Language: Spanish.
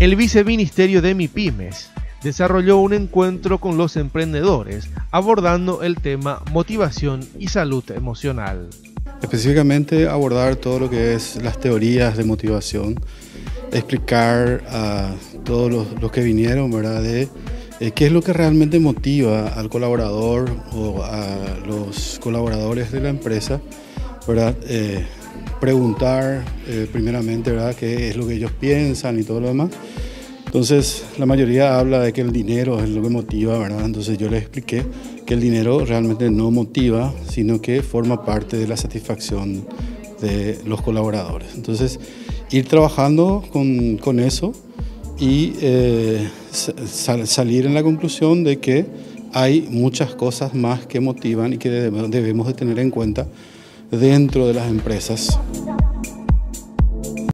El viceministerio de MIPIMES desarrolló un encuentro con los emprendedores abordando el tema motivación y salud emocional. Específicamente abordar todo lo que es las teorías de motivación, explicar a todos los, que vinieron, ¿verdad? De eh, qué es lo que realmente motiva al colaborador o a los colaboradores de la empresa, ¿verdad? Eh, preguntar eh, primeramente, ¿verdad? Qué es lo que ellos piensan y todo lo demás. Entonces, la mayoría habla de que el dinero es lo que motiva, ¿verdad? Entonces yo les expliqué que el dinero realmente no motiva, sino que forma parte de la satisfacción de los colaboradores. Entonces, ir trabajando con, con eso y eh, salir en la conclusión de que hay muchas cosas más que motivan y que debemos de tener en cuenta dentro de las empresas.